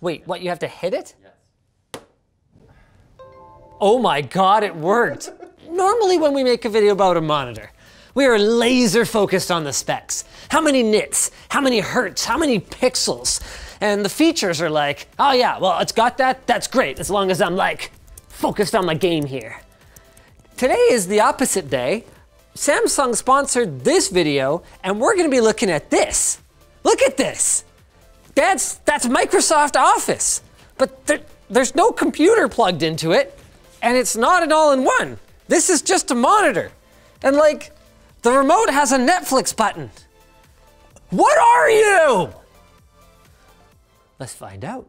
Wait, what, you have to hit it? Yes. Oh my God, it worked. Normally when we make a video about a monitor, we are laser focused on the specs. How many nits, how many hertz, how many pixels. And the features are like, oh yeah, well, it's got that, that's great, as long as I'm like focused on my game here. Today is the opposite day. Samsung sponsored this video, and we're gonna be looking at this. Look at this. That's, that's Microsoft Office, but there, there's no computer plugged into it, and it's not an all-in-one. This is just a monitor. And like, the remote has a Netflix button. What are you? Let's find out.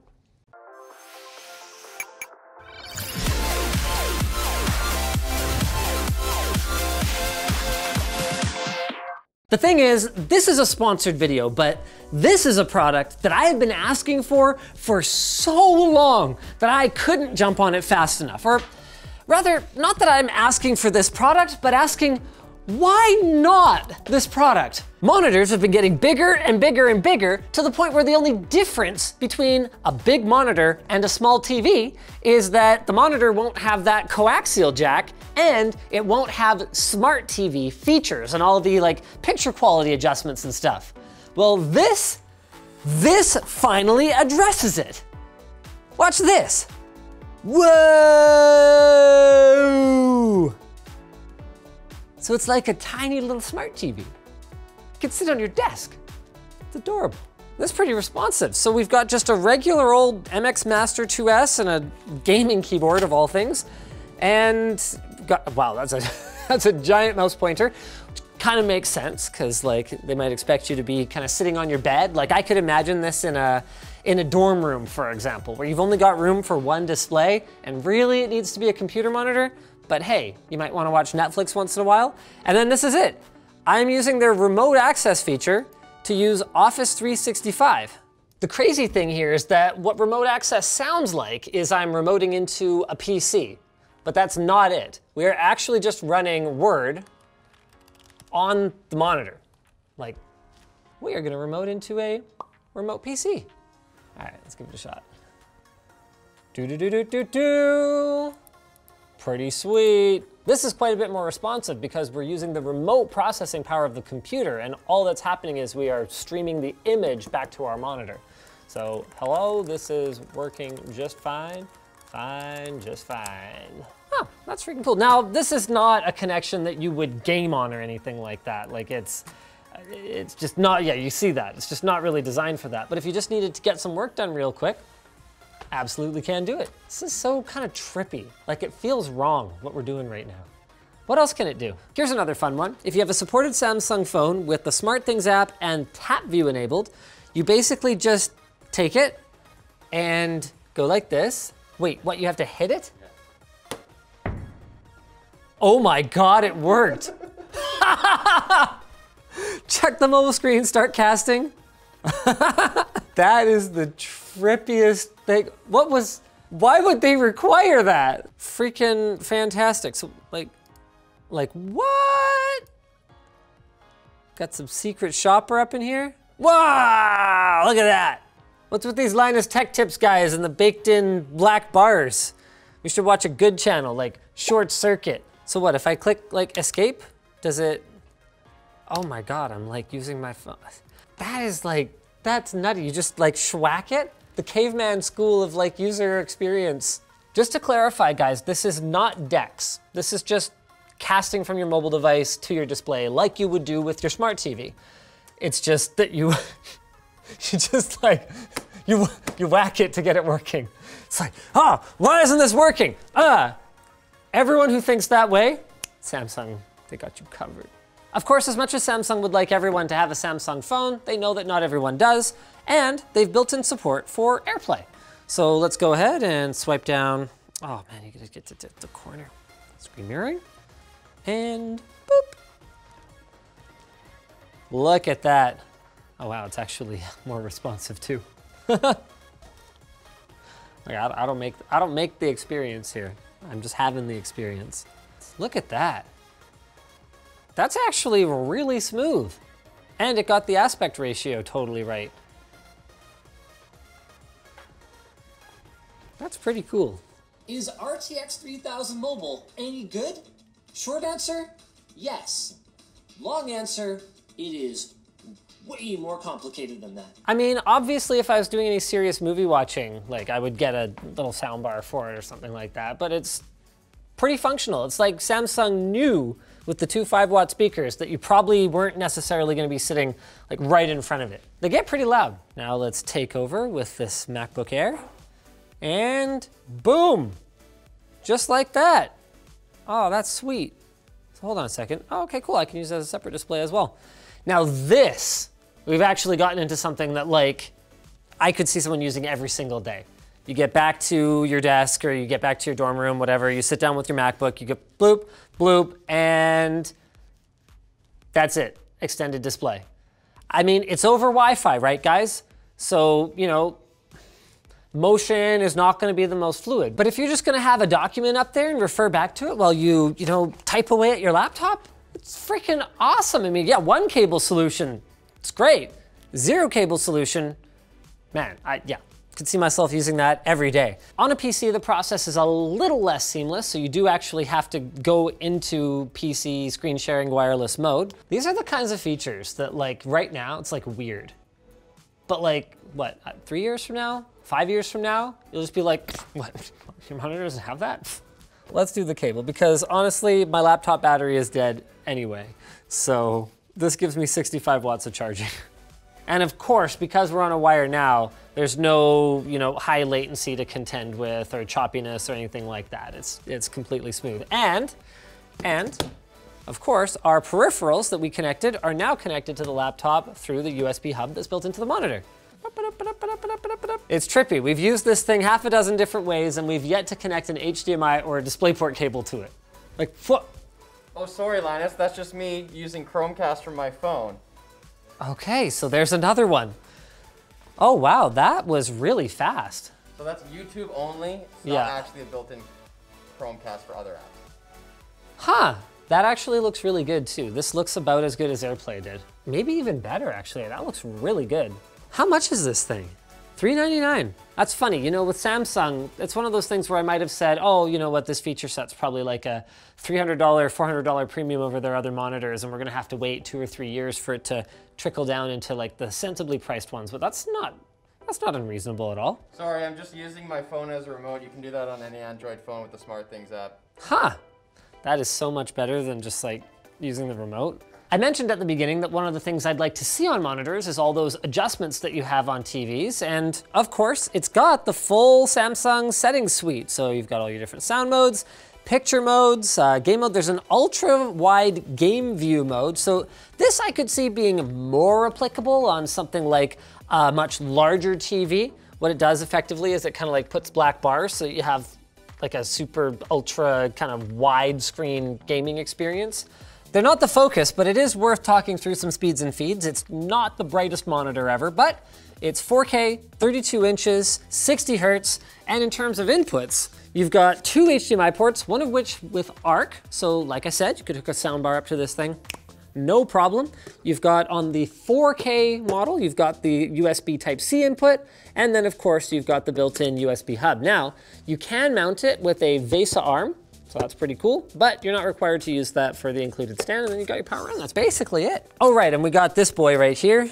The thing is, this is a sponsored video, but this is a product that I have been asking for for so long that I couldn't jump on it fast enough. Or rather, not that I'm asking for this product, but asking why not this product? Monitors have been getting bigger and bigger and bigger to the point where the only difference between a big monitor and a small TV is that the monitor won't have that coaxial jack and it won't have smart TV features and all the like picture quality adjustments and stuff. Well, this, this finally addresses it. Watch this. Whoa! So it's like a tiny little smart TV. You can sit on your desk. It's adorable. That's pretty responsive. So we've got just a regular old MX Master 2S and a gaming keyboard of all things. And got, wow, that's a, that's a giant mouse pointer. Kind of makes sense because like they might expect you to be kind of sitting on your bed. Like I could imagine this in a, in a dorm room, for example, where you've only got room for one display and really it needs to be a computer monitor but hey, you might wanna watch Netflix once in a while. And then this is it. I'm using their remote access feature to use Office 365. The crazy thing here is that what remote access sounds like is I'm remoting into a PC, but that's not it. We are actually just running Word on the monitor. Like, we are gonna remote into a remote PC. All right, let's give it a shot. Do do do do do do. Pretty sweet. This is quite a bit more responsive because we're using the remote processing power of the computer and all that's happening is we are streaming the image back to our monitor. So hello, this is working just fine. Fine, just fine. Oh, that's freaking cool. Now, this is not a connection that you would game on or anything like that. Like it's, it's just not, yeah, you see that. It's just not really designed for that. But if you just needed to get some work done real quick, absolutely can do it. This is so kind of trippy. Like it feels wrong what we're doing right now. What else can it do? Here's another fun one. If you have a supported Samsung phone with the SmartThings app and Tap View enabled, you basically just take it and go like this. Wait, what, you have to hit it? Oh my God, it worked. Check the mobile screen, start casting. that is the trippiest thing. What was, why would they require that? Freaking fantastic. So like, like what? Got some secret shopper up in here? Wow, look at that. What's with these Linus Tech Tips guys and the baked in black bars? We should watch a good channel like Short Circuit. So what, if I click like escape, does it, oh my God, I'm like using my phone. That is like, that's nutty. You just like schwack it? The caveman school of like user experience. Just to clarify, guys, this is not DeX. This is just casting from your mobile device to your display like you would do with your smart TV. It's just that you, you just like, you, you whack it to get it working. It's like, oh, why isn't this working? Ah, everyone who thinks that way, Samsung, they got you covered. Of course, as much as Samsung would like everyone to have a Samsung phone, they know that not everyone does, and they've built in support for AirPlay. So let's go ahead and swipe down. Oh man, you gotta get to the corner. Screen mirroring, and boop. Look at that. Oh wow, it's actually more responsive too. like, I, I don't make I don't make the experience here. I'm just having the experience. Look at that. That's actually really smooth. And it got the aspect ratio totally right. That's pretty cool. Is RTX 3000 Mobile any good? Short answer, yes. Long answer, it is way more complicated than that. I mean, obviously, if I was doing any serious movie watching, like I would get a little soundbar for it or something like that, but it's pretty functional. It's like Samsung knew with the two 5 watt speakers that you probably weren't necessarily going to be sitting like right in front of it. They get pretty loud. Now let's take over with this MacBook Air and boom, just like that. Oh, that's sweet. So hold on a second. Oh, okay, cool. I can use it as a separate display as well. Now this, we've actually gotten into something that like, I could see someone using every single day. You get back to your desk or you get back to your dorm room, whatever, you sit down with your MacBook, you get bloop, bloop, and that's it, extended display. I mean, it's over Wi-Fi, right guys? So, you know, motion is not gonna be the most fluid. But if you're just gonna have a document up there and refer back to it while you, you know, type away at your laptop, it's freaking awesome. I mean, yeah, one cable solution, it's great. Zero cable solution, man, I, yeah, could see myself using that every day. On a PC, the process is a little less seamless, so you do actually have to go into PC screen sharing wireless mode. These are the kinds of features that like right now, it's like weird. But like, what, uh, three years from now, five years from now, you'll just be like, what, your monitor doesn't have that? Let's do the cable because honestly, my laptop battery is dead anyway. So this gives me 65 watts of charging. And of course, because we're on a wire now, there's no, you know, high latency to contend with or choppiness or anything like that. It's, it's completely smooth. And, and, of course, our peripherals that we connected are now connected to the laptop through the USB hub that's built into the monitor. It's trippy. We've used this thing half a dozen different ways and we've yet to connect an HDMI or a DisplayPort cable to it. Like, what? Oh, sorry, Linus. That's just me using Chromecast from my phone. Okay, so there's another one. Oh wow, that was really fast. So that's YouTube only. It's Yeah. not actually a built-in Chromecast for other apps. Huh, that actually looks really good too. This looks about as good as AirPlay did. Maybe even better actually, that looks really good. How much is this thing? 399. That's funny, you know, with Samsung, it's one of those things where I might have said, oh, you know what, this feature set's probably like a $300, $400 premium over their other monitors, and we're gonna have to wait two or three years for it to trickle down into like the sensibly priced ones, but that's not, that's not unreasonable at all. Sorry, I'm just using my phone as a remote. You can do that on any Android phone with the SmartThings app. Huh, that is so much better than just like using the remote. I mentioned at the beginning that one of the things I'd like to see on monitors is all those adjustments that you have on TVs. And of course, it's got the full Samsung settings suite. So you've got all your different sound modes, picture modes, uh, game mode. There's an ultra wide game view mode. So this I could see being more applicable on something like a much larger TV. What it does effectively is it kind of like puts black bars so you have like a super ultra kind of widescreen gaming experience. They're not the focus, but it is worth talking through some speeds and feeds. It's not the brightest monitor ever, but it's 4K, 32 inches, 60 hertz, and in terms of inputs, you've got two HDMI ports, one of which with ARC. So like I said, you could hook a soundbar up to this thing, no problem. You've got on the 4K model, you've got the USB Type-C input, and then of course you've got the built-in USB hub. Now, you can mount it with a VESA arm, so that's pretty cool, but you're not required to use that for the included stand, and then you got your power on. That's basically it. Oh, right, and we got this boy right here,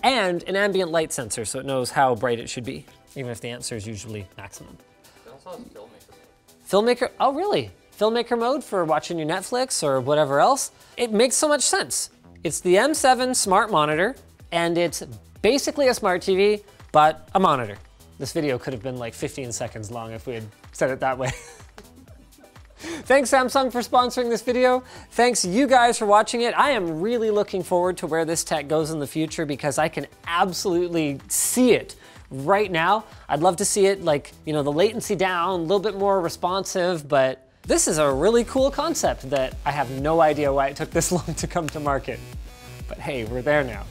and an ambient light sensor, so it knows how bright it should be, even if the answer is usually maximum. It also has Filmmaker. Filmmaker, oh really? Filmmaker mode for watching your Netflix or whatever else. It makes so much sense. It's the M7 smart monitor, and it's basically a smart TV, but a monitor. This video could have been like 15 seconds long if we had said it that way. Thanks Samsung for sponsoring this video. Thanks you guys for watching it. I am really looking forward to where this tech goes in the future because I can absolutely see it right now. I'd love to see it like, you know, the latency down, a little bit more responsive, but this is a really cool concept that I have no idea why it took this long to come to market. But hey, we're there now.